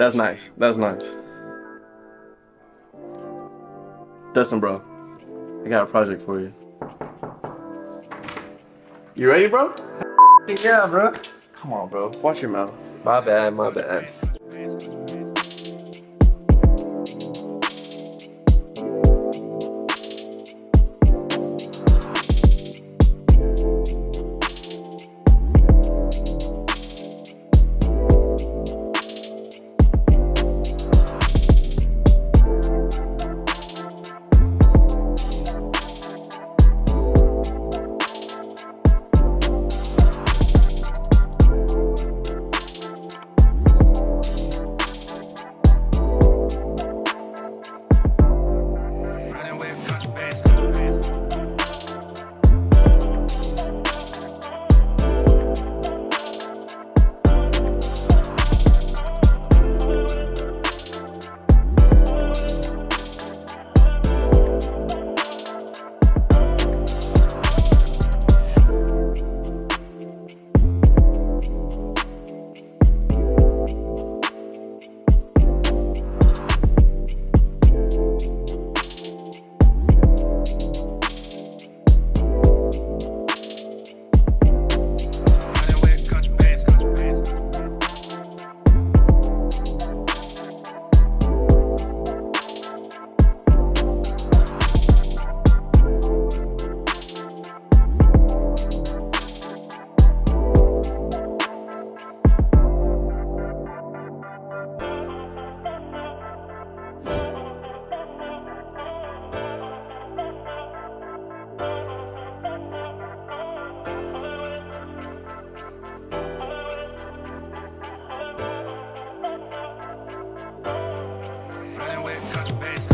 That's nice. That's nice. Dustin, bro, I got a project for you. You ready, bro? Yeah, bro. Come on, bro. Watch your mouth. My bad, my bad. Catch bass